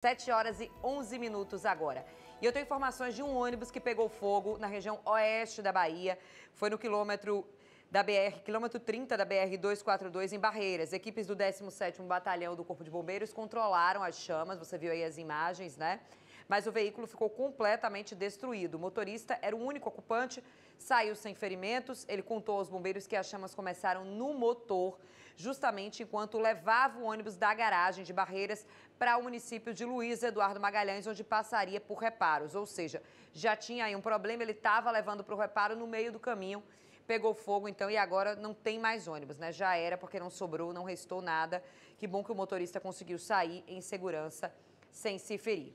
7 horas e 11 minutos agora. E eu tenho informações de um ônibus que pegou fogo na região oeste da Bahia. Foi no quilômetro da BR, quilômetro 30 da BR 242 em Barreiras. Equipes do 17º Batalhão do Corpo de Bombeiros controlaram as chamas, você viu aí as imagens, né? Mas o veículo ficou completamente destruído. O motorista era o único ocupante, saiu sem ferimentos. Ele contou aos bombeiros que as chamas começaram no motor, justamente enquanto levava o ônibus da garagem de Barreiras para o município de Luiz Eduardo Magalhães, onde passaria por reparos. Ou seja, já tinha aí um problema, ele estava levando para o reparo no meio do caminho pegou fogo então e agora não tem mais ônibus, né? Já era porque não sobrou, não restou nada. Que bom que o motorista conseguiu sair em segurança sem se ferir.